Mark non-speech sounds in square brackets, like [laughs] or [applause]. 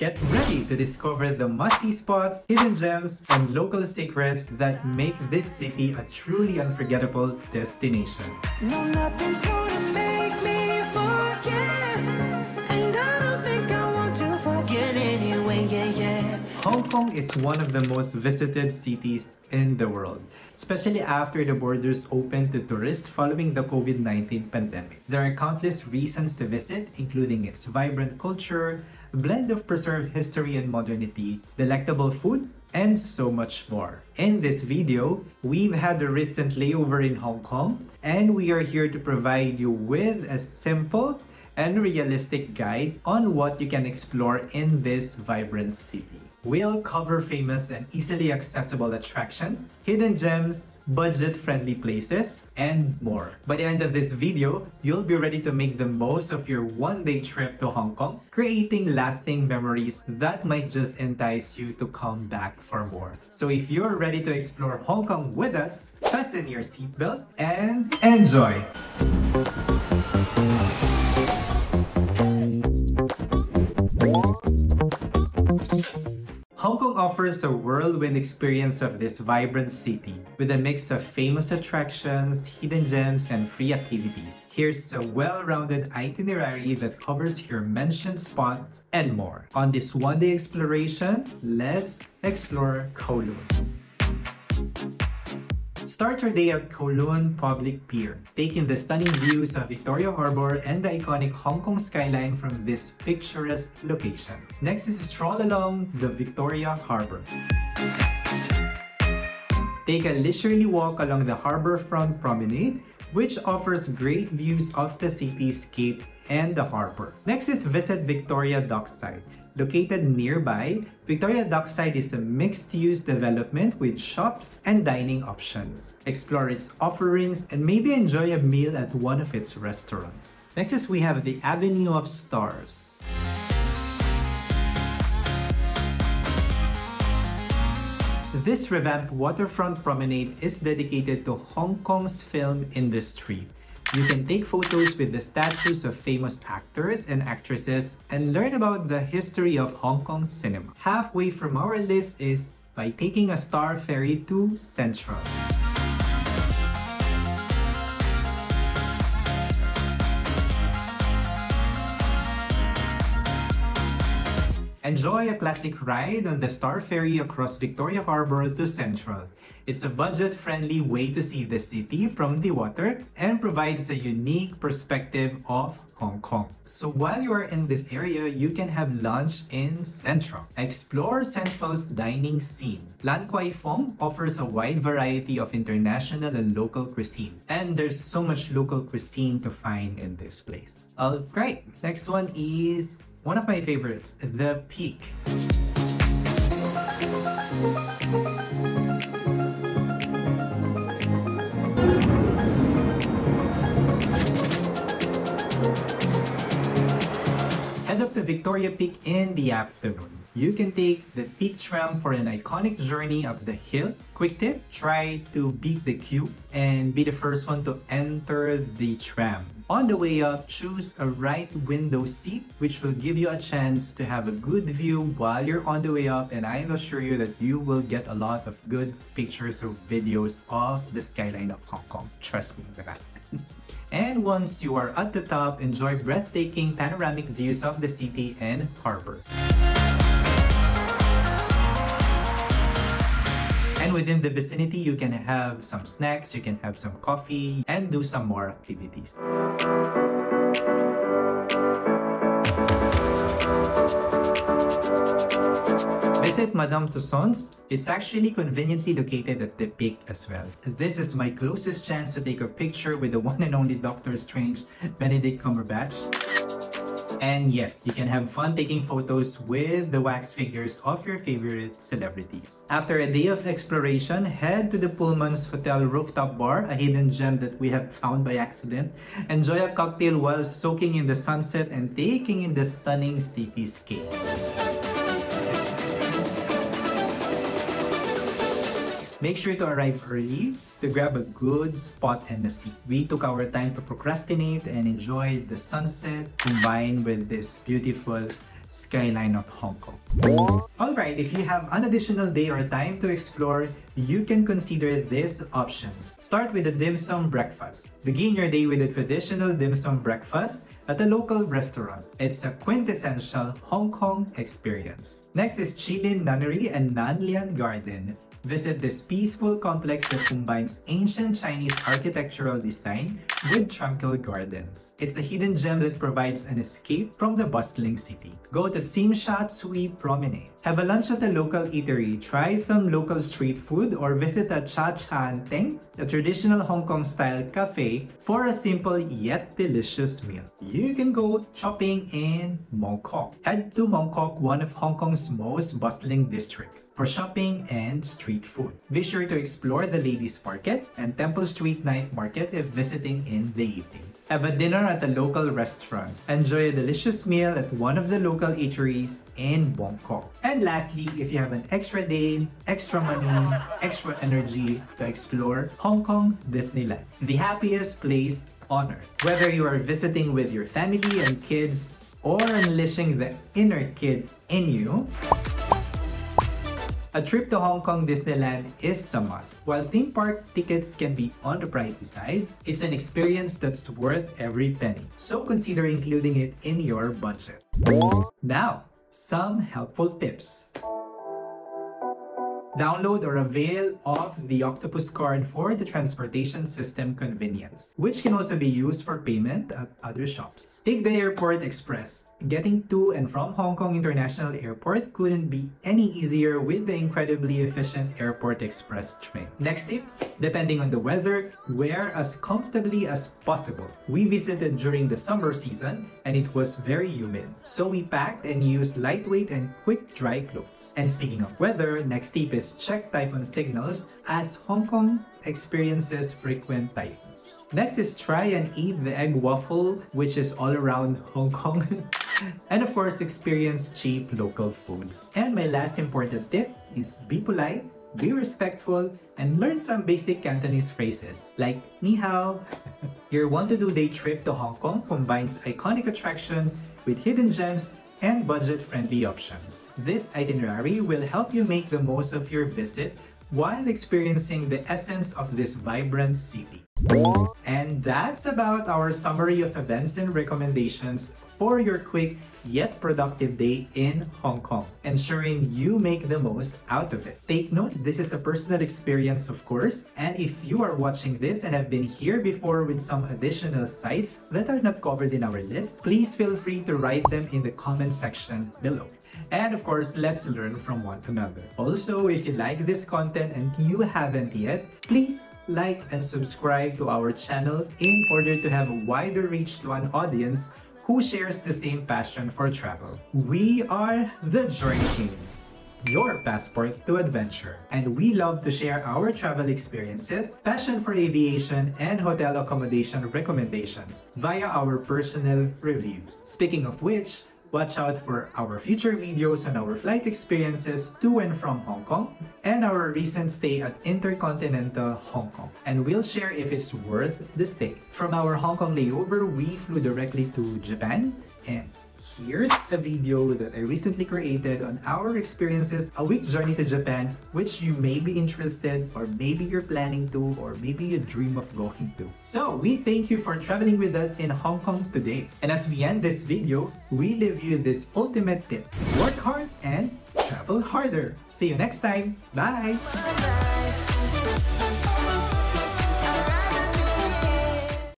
Get ready to discover the must-see spots, hidden gems, and local secrets that make this city a truly unforgettable destination. No, nothing's gonna make me forget. And I don't think I want to forget anyway, yeah, yeah. Hong Kong is one of the most visited cities in the world, especially after the borders opened to tourists following the COVID-19 pandemic. There are countless reasons to visit, including its vibrant culture, blend of preserved history and modernity, delectable food, and so much more. In this video, we've had a recent layover in Hong Kong, and we are here to provide you with a simple and realistic guide on what you can explore in this vibrant city. We'll cover famous and easily accessible attractions, hidden gems, budget-friendly places, and more. By the end of this video, you'll be ready to make the most of your one-day trip to Hong Kong, creating lasting memories that might just entice you to come back for more. So if you're ready to explore Hong Kong with us, fasten your seatbelt and enjoy! Offers a whirlwind experience of this vibrant city with a mix of famous attractions, hidden gems, and free activities. Here's a well-rounded itinerary that covers your mentioned spots and more. On this one-day exploration, let's explore Kowloon. Start your day at Kowloon Public Pier, taking the stunning views of Victoria Harbour and the iconic Hong Kong skyline from this picturesque location. Next is stroll along the Victoria Harbour. Take a leisurely walk along the harbourfront promenade, which offers great views of the cityscape and the harbour. Next is visit Victoria Dockside. Located nearby, Victoria Dockside is a mixed-use development with shops and dining options. Explore its offerings and maybe enjoy a meal at one of its restaurants. Next is we have the Avenue of Stars. This revamped waterfront promenade is dedicated to Hong Kong's film industry. You can take photos with the statues of famous actors and actresses and learn about the history of Hong Kong cinema. Halfway from our list is by taking a star ferry to Central. Enjoy a classic ride on the Star Ferry across Victoria Harbour to Central. It's a budget-friendly way to see the city from the water and provides a unique perspective of Hong Kong. So while you are in this area, you can have lunch in Central. Explore Central's dining scene. Lan Kwai Fong offers a wide variety of international and local cuisine. And there's so much local cuisine to find in this place. Alright, next one is one of my favorites, The Peak. Up to Victoria Peak in the afternoon. You can take the Peak Tram for an iconic journey up the hill. Quick tip, try to beat the queue and be the first one to enter the tram. On the way up, choose a right window seat which will give you a chance to have a good view while you're on the way up and I assure you that you will get a lot of good pictures or videos of the skyline of Hong Kong. Trust me with that. And once you are at the top, enjoy breathtaking panoramic views of the city and harbor. And within the vicinity, you can have some snacks, you can have some coffee, and do some more activities. Visit Madame Tussauds. It's actually conveniently located at the peak as well. This is my closest chance to take a picture with the one and only Doctor Strange, Benedict Cumberbatch. And yes, you can have fun taking photos with the wax figures of your favorite celebrities. After a day of exploration, head to the Pullman's Hotel Rooftop Bar, a hidden gem that we have found by accident. Enjoy a cocktail while soaking in the sunset and taking in the stunning cityscape. Make sure to arrive early to grab a good spot and a seat. We took our time to procrastinate and enjoy the sunset combined with this beautiful skyline of Hong Kong. Alright, if you have an additional day or time to explore, you can consider these options. Start with a dim sum breakfast. Begin your day with a traditional dim sum breakfast at a local restaurant. It's a quintessential Hong Kong experience. Next is Chilin Nunnery and Nan Lian Garden. Visit this peaceful complex that combines ancient Chinese architectural design with tranquil gardens. It's a hidden gem that provides an escape from the bustling city. Go to Tsim Sha Tsui Promenade. Have a lunch at a local eatery, try some local street food, or visit a Cha Chan Teng, a traditional Hong Kong-style cafe, for a simple yet delicious meal. You can go shopping in Mong Kok. Head to Mong Kok, one of Hong Kong's most bustling districts, for shopping and street food. Be sure to explore the Ladies Market and Temple Street Night Market if visiting in the evening. Have a dinner at a local restaurant. Enjoy a delicious meal at one of the local eateries in Mong Kok. And lastly, if you have an extra day, extra money, extra energy to explore Hong Kong Disneyland, the happiest place on earth. Whether you are visiting with your family and kids or unleashing the inner kid in you, a trip to Hong Kong Disneyland is a must. While theme park tickets can be on the pricey side, it's an experience that's worth every penny. So consider including it in your budget. Now, some helpful tips. Download or avail of the Octopus card for the transportation system convenience, which can also be used for payment at other shops. Take the Airport Express. Getting to and from Hong Kong International Airport couldn't be any easier with the incredibly efficient Airport Express train. Next tip, depending on the weather, wear as comfortably as possible. We visited during the summer season and it was very humid, so we packed and used lightweight and quick dry clothes. And speaking of weather, next tip is check typhoon signals as Hong Kong experiences frequent typhoons. Next is try and eat the egg waffle, which is all around Hong Kong. [laughs] and of course, experience cheap local foods. And my last important tip is be polite, be respectful, and learn some basic Cantonese phrases like ni hao. [laughs] Your one-to-do day trip to Hong Kong combines iconic attractions with hidden gems and budget-friendly options. This itinerary will help you make the most of your visit while experiencing the essence of this vibrant city. And that's about our summary of events and recommendations for your quick yet productive day in Hong Kong, ensuring you make the most out of it. Take note, this is a personal experience, of course, and if you are watching this and have been here before with some additional sites that are not covered in our list, please feel free to write them in the comment section below. And of course, let's learn from one another. Also, if you like this content and you haven't yet, please like and subscribe to our channel in order to have a wider reach to an audience who shares the same passion for travel. We are the Journey Kings, your passport to adventure. And we love to share our travel experiences, passion for aviation, and hotel accommodation recommendations via our personal reviews. Speaking of which, Watch out for our future videos on our flight experiences to and from Hong Kong and our recent stay at Intercontinental Hong Kong. And we'll share if it's worth the stay. From our Hong Kong layover, we flew directly to Japan and here's a video that I recently created on our experiences a week journey to Japan, which you may be interested or maybe you're planning to or maybe you dream of going to. So we thank you for traveling with us in Hong Kong today. And as we end this video, we leave you this ultimate tip. Work hard and travel harder. See you next time. Bye!